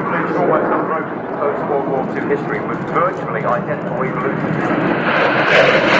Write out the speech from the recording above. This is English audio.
privilege almost unbroken post-World War II history with virtually identical evolution.